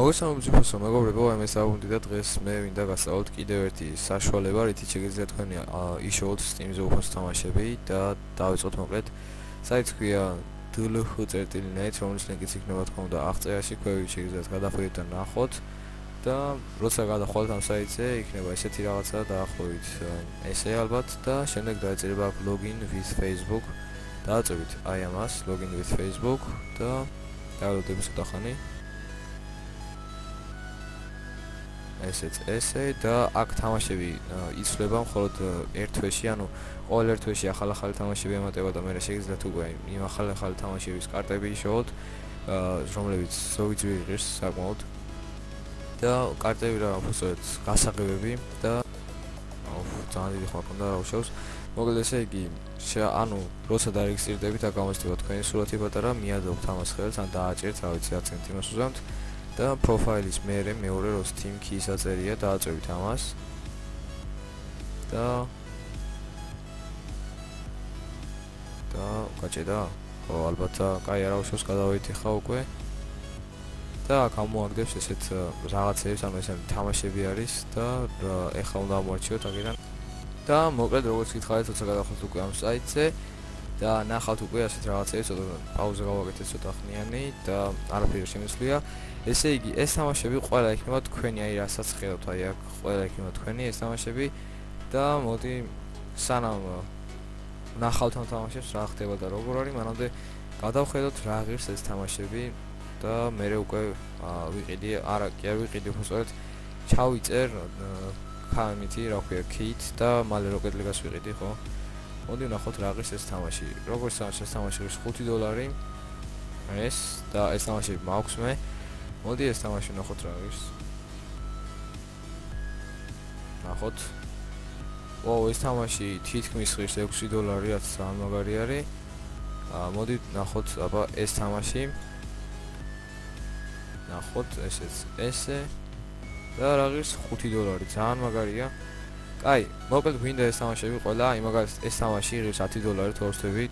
მოგესალმებით ფოსო მეგობრებო, მე საუბრობდი და დღეს მე მინდა გასწავლოთ კიდევ ერთი საშუალება, რითიც შეგიძლიათ თქვენი იშოოთ Steam-ზე უფასო თამაშები და დავიწყოთ მოკლედ. საიტს ქვია dlh.net, რომლის ლინკიც იქნება თქო და აღწერაში ქვევით შეგიძლიათ გადახვიდეთ და ნახოთ. და როცა გადახვალთ ამ საიტზე, იქნება ესეთი რაღაცა დაახლოებით ესე ალბათ და შემდეგ დაეწერება login with Facebook. დააწევით აი ამას, login with Facebook და დაალოდებს უდახანი. ესეც ესე და აქ თამაშები იცვლება მხოლოდ ერთ თვეში, ანუ ყოველ ერთ თვეში ახალ-ახალი თამაშები ემატება და მე შეგიძლიათ უკვე იმ ახალ-ახალი თამაშების კარტები შევოთ, რომლებიც ზოგი ძვირი ღირს საკმაოდ. და კარტები რა უბრალოდ გასაღებები და აუ ძალიან დიდი ხმა ქონდა რა უშავს. მოკლედ ესე იგი, ანუ როცა დარეგისტრირდებით, აქ გამოსდება თქვენი სურათი პატარა, მიადობთ ამას ხელს, ან დააჭერთ, რა ვიცი, 10 ცენტი მას უზამთ. და პროფაილის მერე მეორე რო Steam key-ს აწერია დააწევით ამას. და და გაჭედა ო ალბათ კაი არა უშავს გადავეით ახლა უკვე. და გამოაგდებს ესეთ რაღაცებს ანუ ესე თამაშები არის და ახლა უნდა ამოარჩიოთ აგერან და მოკლედ როგორც გითხარით თორსა გადახოთ უკვე ამ საიტზე. და ნახავთ უკვე ასეთ რაღაცებს ცოტა პაუზა გავაკეთეთ ცოტა ხნიანი და არაფერი შემიძლია ესე იგი ეს თამაშები ყველა იქნება თქვენი აი რასაც ხედავთ აი აქ ყველა იქნება თქვენი ეს თამაშები და მოდი სანამ ნახავთ ამ თამაშებს რა ხდება და როგორ არის მანამდე გადავხედოთ რა ღირს ეს თამაშები და მე უკვე ვიყიდი არა კი არ ვიყიდი უბრალოდ ჩავიწერ კამიტი რა ქვია kit და მალე როკეტლიგას ვიყიდი ხო? მოდი ნახოთ რა ღირს ეს თამაში. როგორც თამაში ეს თამაში 5 დოლარი ეს და ეს თამაში მაქვს მე მოდი ეს თამაში ნახოთ რა არის. ნახოთ. ვაუ, ეს თამაში თითქმის ღირს 6 დოლარი, რაც ძალიან მაგარი არის. აა მოდი ნახოთ, აბა ეს თამაში. ნახოთ, ესეც ესე. და რა ღირს 5 დოლარი, ძალიან მაგარია. კაი, მოკლედ გვინდა ეს თამაშები ყველა, იმაგალს ეს თამაში ღირს 10 დოლარი თორსები,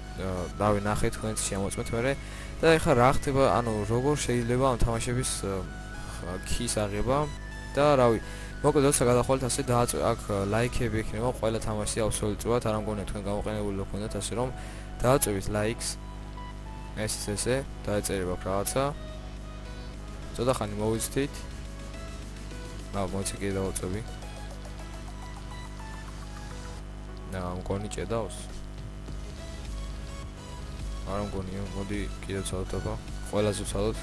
დავი ნახეთ თქვენს შემოწმეთ მე. და ეხლა რა ხდება, ანუ როგორ შეიძლება ამ თამაშების ქის აღება და რავი, მოკლედ როცა გადახვალთ ასე დააწვე აქ ლაიქები ექნება ყველა თამაში აბსოლუტურად არ ამგონია თქვენ გამოყენებული რო ქონდათ ასე რომ დააწვევით ლაიქს. ეს ესე დაეწერება რაღაცა. ცოტა ხანი მოვიცდით. და მოიცი კიდე დააწვევი და მგონი ჭედავს არ მგონია, მოდი კიდე ცალოთ აბა. ყველაზე ცალოთ.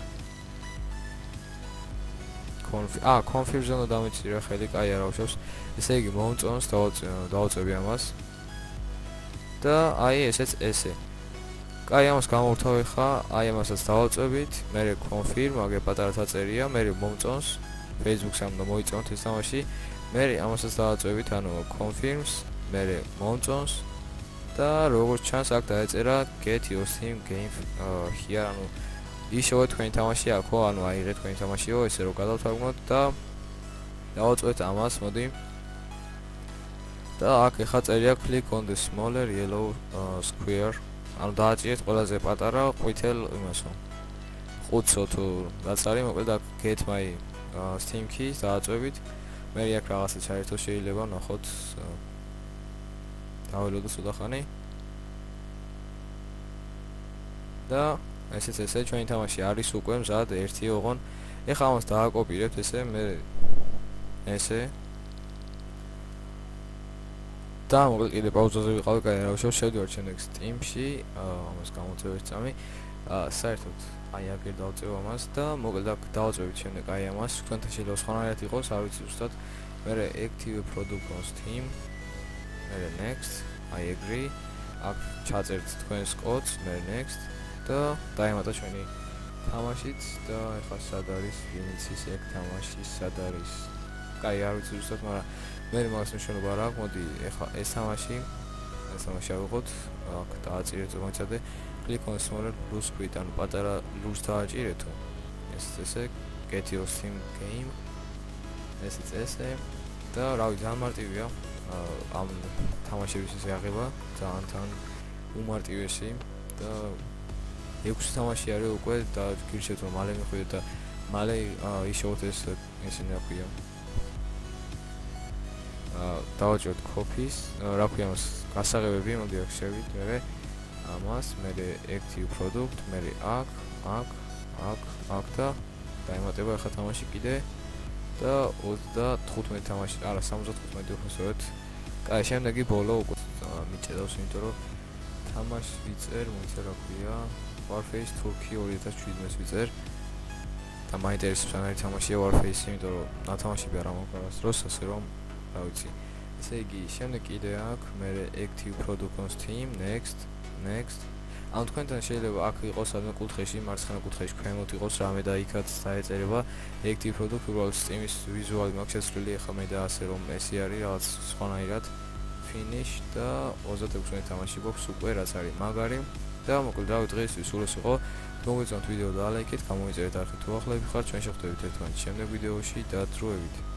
კონფი აა კონფირმ ზონა დამეცი რა ხელი, კაი არა უშავს. ესე იგი მომწონს დაუწევი ამას. და აი ესეც ესე. კაი ამას გამოვთავე ხა, აი ამასაც დავაწევით, მე კონფირმ, აგე პატარა დაწერია, მე მომწონს Facebook-ს ამ და მოიწონთ ეს თამაში. მე ამასაც დავაწევით, ანუ კონფირმს, მე მომწონს და როგორც ჩანს აქ დაეწერა get your steam game here ანუ ისევე თქვენი თამაში აქო ანუ აიღეთ თქვენი თამაშიო ესე რომ გადავთვალოთ და დავაწვეთ ამას მოდი. და აქ ეხა წერია click on the smaller yellow square. ანუ დააჭირეთ ყველაზე პატარა ყვითელ იმასო ხუთსო თუ რაც არის მოკლედ აქ get my steam keys დააწვევით. მე აქ რაღაცა საერთოდ შეიძლება ნახოთ დაველოდო სულახანი და ესეც ესე ჩვენი თამაში არის უკვე მზად ერთი ოღონ. ეხლა ამას დააკოპირებთ ესე მე ესე. და მოკლედ პაუზაზე ვიყავი, კაი, რა ვშევ შევდივარ შემდეგ Steam-ში, ამას გამოწევთ წამი. აა საერთოდ აი აქ დავწევ ამას და მოკლედ აქ დავწევით შემდეგ აი ამას, თქვენთან შეიძლება სხვანაირად იყოს, არ ვიცი ზუსტად. მე active product on Steam. მე next i agree. აქ ჩაწერთ თქვენს კოდს მე next და დაემატა ჩვენი თამაშიც და ეხლა სად არის ვინიცის ეგ თამაში სად არის? კაი არ ვიცი ზუსტად მაგრამ მე მაგას მნიშვნელობა აქვს მოდი ეხლა ეს თამაში ეს თამაში ავიღოთ აქ დააწირეთ ზოგადად. click on smaller blue squid ანუ პატარა ლურს დააჭირეთო. ეს ესე get your steam game. ეს ესე და რავი ძალიან მარტივია ამ თამაშების ეს აღება ძალიან თან უმარტივესი და 6 თამაში არის უკვე და გირჩევთ რომ მალე მიხვიდეთ და მალე იშოვოთ ეს ისინი რა ქვია? აა დავაჭოთ კოფის რა ქვია მას გასაღებები მოდი აქ შევიდე მე ამას მე active product მე აქ აქ აქ აქ და დაემატება ახლა თამაში კიდე და 35 თამაში არა 75 უხსოვეთ. კაი შემდეგი ბოლო უკვე მიჭედავს იმიტომ რომ თამაში ვიწერ მოიცა რა ქვია Warface Turkey 2017-ს ვიწერ. და მაინტერესებს არის თამაშია Warface იმიტომ რომ ნათამაშები არ ამოყარას დროს ასე რომ რა ვიცი. ესე იგი შემდეგ კიდე აქვს მე active product team next next ან თქვენთან შეიძლება აქ იყოს ამ კუთხეში მარცხენა კუთხეში ქვემოთ იყოს რამე და იქაც დაეწერება active product უბრალოდ steam-ის ვიზუალი მაქვს შესრულილი ახლა მე და ასე რომ ესე არის რაღაც სხვანაირად finish და 26 თამაში გვაქვს უკვე რაც არის მაგარი. და მოკლედ ვიცი დღეს სულ ეს იყო. მოგეწონთ ვიდეო და ლაიქით გამოიწერეთ არხით თუ ახლები ხართ. ჩვენ შეხვდებით ერთმანეთს შემდეგ ვიდეოში და დროებით